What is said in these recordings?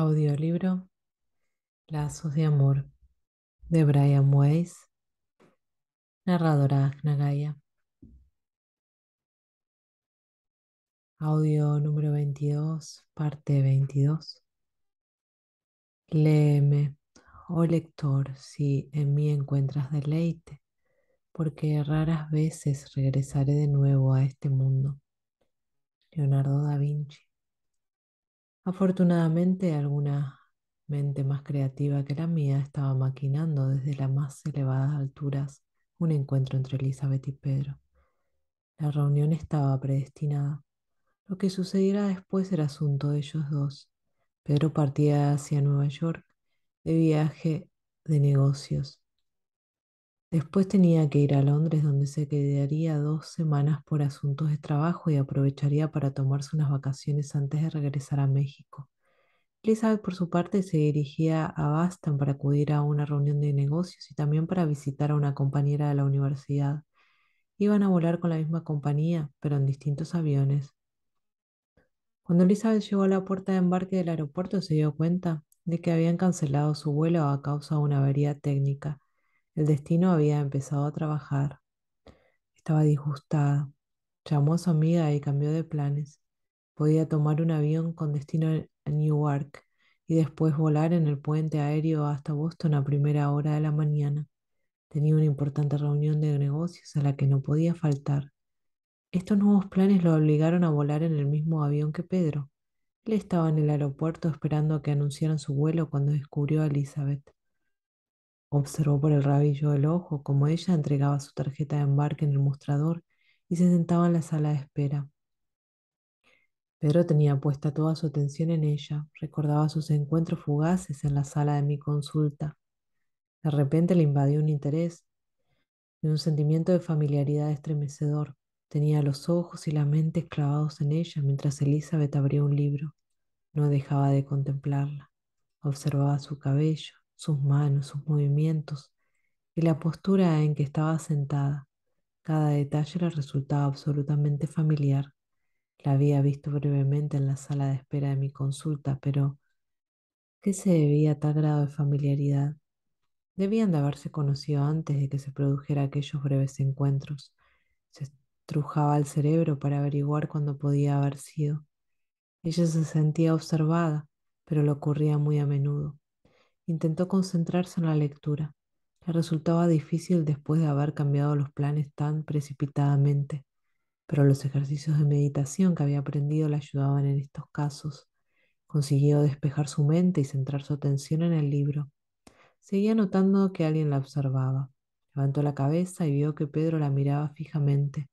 Audiolibro Lazos de Amor de Brian Weiss, narradora Agna Audio número 22, parte 22. Léeme, oh lector, si en mí encuentras deleite, porque raras veces regresaré de nuevo a este mundo. Leonardo da Vinci. Afortunadamente, alguna mente más creativa que la mía estaba maquinando desde las más elevadas alturas un encuentro entre Elizabeth y Pedro. La reunión estaba predestinada. Lo que sucediera después era asunto de ellos dos. Pedro partía hacia Nueva York de viaje de negocios. Después tenía que ir a Londres donde se quedaría dos semanas por asuntos de trabajo y aprovecharía para tomarse unas vacaciones antes de regresar a México. Elizabeth, por su parte, se dirigía a Boston para acudir a una reunión de negocios y también para visitar a una compañera de la universidad. Iban a volar con la misma compañía, pero en distintos aviones. Cuando Elizabeth llegó a la puerta de embarque del aeropuerto, se dio cuenta de que habían cancelado su vuelo a causa de una avería técnica. El destino había empezado a trabajar. Estaba disgustada. Llamó a su amiga y cambió de planes. Podía tomar un avión con destino a Newark y después volar en el puente aéreo hasta Boston a primera hora de la mañana. Tenía una importante reunión de negocios a la que no podía faltar. Estos nuevos planes lo obligaron a volar en el mismo avión que Pedro. Él estaba en el aeropuerto esperando a que anunciaran su vuelo cuando descubrió a Elizabeth. Observó por el rabillo del ojo cómo ella entregaba su tarjeta de embarque en el mostrador y se sentaba en la sala de espera. Pedro tenía puesta toda su atención en ella, recordaba sus encuentros fugaces en la sala de mi consulta. De repente le invadió un interés y un sentimiento de familiaridad estremecedor. Tenía los ojos y la mente clavados en ella mientras Elizabeth abría un libro. No dejaba de contemplarla. Observaba su cabello, sus manos, sus movimientos y la postura en que estaba sentada. Cada detalle le resultaba absolutamente familiar. La había visto brevemente en la sala de espera de mi consulta, pero ¿qué se debía a tal grado de familiaridad? Debían de haberse conocido antes de que se produjera aquellos breves encuentros. Se estrujaba el cerebro para averiguar cuándo podía haber sido. Ella se sentía observada, pero lo ocurría muy a menudo. Intentó concentrarse en la lectura. Le resultaba difícil después de haber cambiado los planes tan precipitadamente pero los ejercicios de meditación que había aprendido le ayudaban en estos casos. Consiguió despejar su mente y centrar su atención en el libro. Seguía notando que alguien la observaba. Levantó la cabeza y vio que Pedro la miraba fijamente.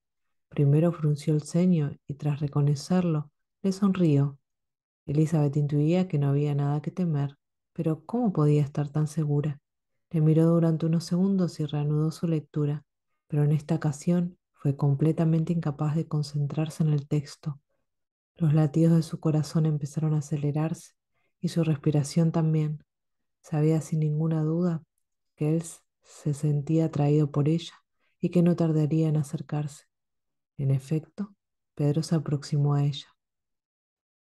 Primero frunció el ceño y tras reconocerlo, le sonrió. Elizabeth intuía que no había nada que temer, pero ¿cómo podía estar tan segura? Le miró durante unos segundos y reanudó su lectura, pero en esta ocasión fue completamente incapaz de concentrarse en el texto. Los latidos de su corazón empezaron a acelerarse y su respiración también. Sabía sin ninguna duda que él se sentía atraído por ella y que no tardaría en acercarse. En efecto, Pedro se aproximó a ella.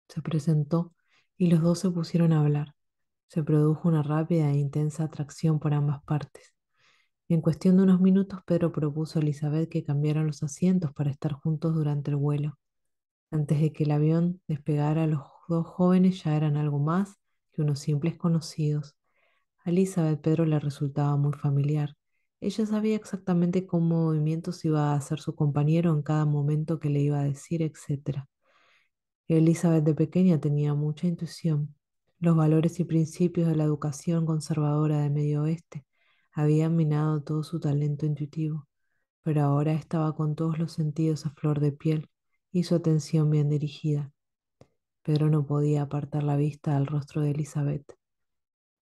Se presentó y los dos se pusieron a hablar. Se produjo una rápida e intensa atracción por ambas partes. En cuestión de unos minutos, Pedro propuso a Elizabeth que cambiaran los asientos para estar juntos durante el vuelo. Antes de que el avión despegara, los dos jóvenes ya eran algo más que unos simples conocidos. A Elizabeth Pedro le resultaba muy familiar. Ella sabía exactamente cómo movimientos iba a hacer su compañero en cada momento que le iba a decir, etc. Elizabeth de pequeña tenía mucha intuición. Los valores y principios de la educación conservadora de Medio Oeste había minado todo su talento intuitivo, pero ahora estaba con todos los sentidos a flor de piel y su atención bien dirigida. Pedro no podía apartar la vista del rostro de Elizabeth.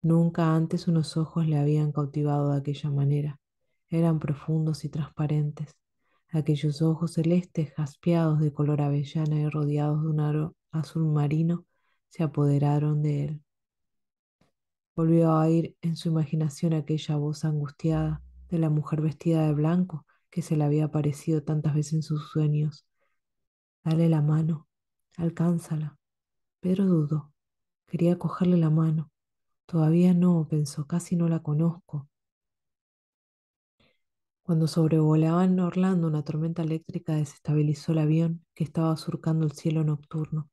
Nunca antes unos ojos le habían cautivado de aquella manera. Eran profundos y transparentes. Aquellos ojos celestes, jaspeados de color avellana y rodeados de un aro azul marino, se apoderaron de él. Volvió a oír en su imaginación aquella voz angustiada de la mujer vestida de blanco que se le había aparecido tantas veces en sus sueños. Dale la mano, alcánzala. Pero dudó. Quería cogerle la mano. Todavía no, pensó, casi no la conozco. Cuando sobrevolaban Orlando, una tormenta eléctrica desestabilizó el avión que estaba surcando el cielo nocturno.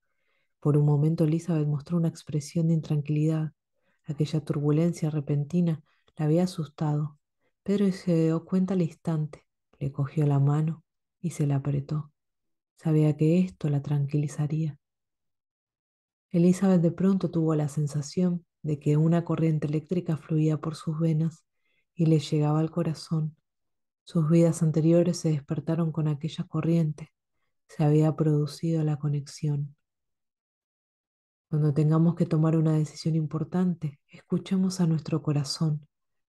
Por un momento Elizabeth mostró una expresión de intranquilidad. Aquella turbulencia repentina la había asustado. Pedro se dio cuenta al instante, le cogió la mano y se la apretó. Sabía que esto la tranquilizaría. Elizabeth de pronto tuvo la sensación de que una corriente eléctrica fluía por sus venas y le llegaba al corazón. Sus vidas anteriores se despertaron con aquella corriente. Se había producido la conexión. Cuando tengamos que tomar una decisión importante, escuchemos a nuestro corazón,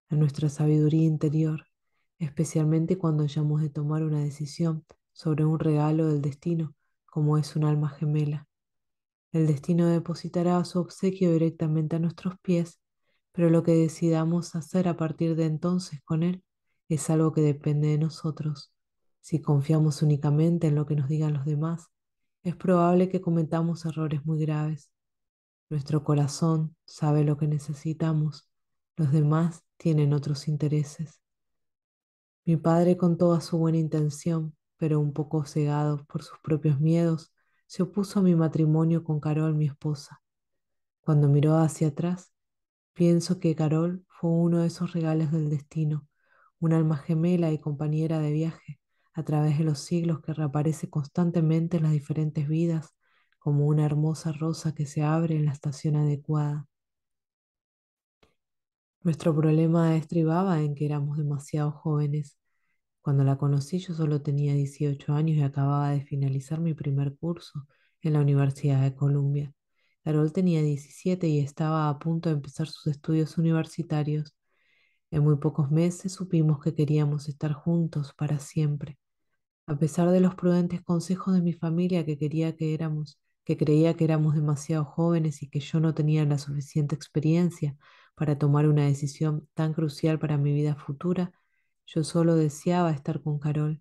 a nuestra sabiduría interior, especialmente cuando hayamos de tomar una decisión sobre un regalo del destino, como es un alma gemela. El destino depositará su obsequio directamente a nuestros pies, pero lo que decidamos hacer a partir de entonces con él es algo que depende de nosotros. Si confiamos únicamente en lo que nos digan los demás, es probable que cometamos errores muy graves. Nuestro corazón sabe lo que necesitamos, los demás tienen otros intereses. Mi padre con toda su buena intención, pero un poco cegado por sus propios miedos, se opuso a mi matrimonio con Carol, mi esposa. Cuando miró hacia atrás, pienso que Carol fue uno de esos regalos del destino, un alma gemela y compañera de viaje a través de los siglos que reaparece constantemente en las diferentes vidas como una hermosa rosa que se abre en la estación adecuada. Nuestro problema estribaba en que éramos demasiado jóvenes. Cuando la conocí yo solo tenía 18 años y acababa de finalizar mi primer curso en la Universidad de Columbia. Carol tenía 17 y estaba a punto de empezar sus estudios universitarios. En muy pocos meses supimos que queríamos estar juntos para siempre. A pesar de los prudentes consejos de mi familia que quería que éramos que creía que éramos demasiado jóvenes y que yo no tenía la suficiente experiencia para tomar una decisión tan crucial para mi vida futura, yo solo deseaba estar con Carol.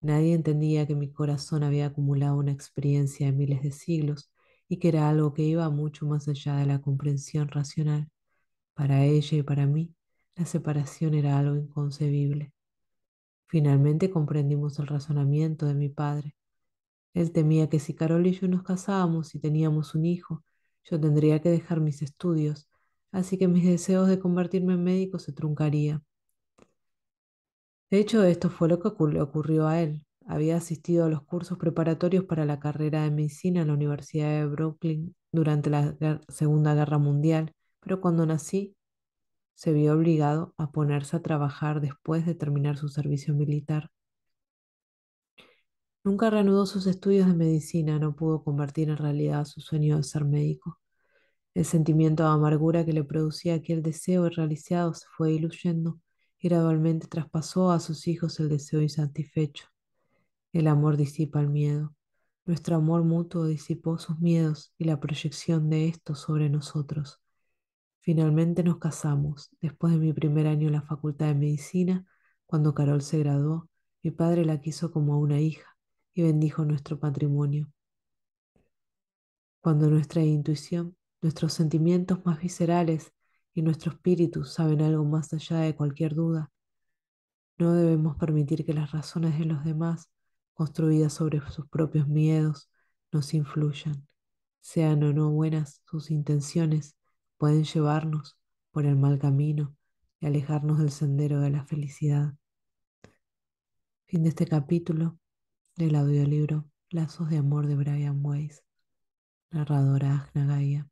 Nadie entendía que mi corazón había acumulado una experiencia de miles de siglos y que era algo que iba mucho más allá de la comprensión racional. Para ella y para mí, la separación era algo inconcebible. Finalmente comprendimos el razonamiento de mi padre. Él temía que si Carol y yo nos casábamos y teníamos un hijo, yo tendría que dejar mis estudios, así que mis deseos de convertirme en médico se truncaría. De hecho, esto fue lo que le ocurrió a él. Había asistido a los cursos preparatorios para la carrera de medicina en la Universidad de Brooklyn durante la Segunda Guerra Mundial, pero cuando nací se vio obligado a ponerse a trabajar después de terminar su servicio militar. Nunca reanudó sus estudios de medicina, no pudo convertir en realidad su sueño de ser médico. El sentimiento de amargura que le producía aquel deseo irrealizado se fue diluyendo y gradualmente traspasó a sus hijos el deseo insatisfecho. El amor disipa el miedo. Nuestro amor mutuo disipó sus miedos y la proyección de estos sobre nosotros. Finalmente nos casamos. Después de mi primer año en la Facultad de Medicina, cuando Carol se graduó, mi padre la quiso como a una hija y bendijo nuestro patrimonio. Cuando nuestra intuición, nuestros sentimientos más viscerales y nuestro espíritu saben algo más allá de cualquier duda, no debemos permitir que las razones de los demás, construidas sobre sus propios miedos, nos influyan. Sean o no buenas sus intenciones, pueden llevarnos por el mal camino y alejarnos del sendero de la felicidad. Fin de este capítulo del audiolibro Lazos de Amor de Brian Weiss, narradora Agna Gaia.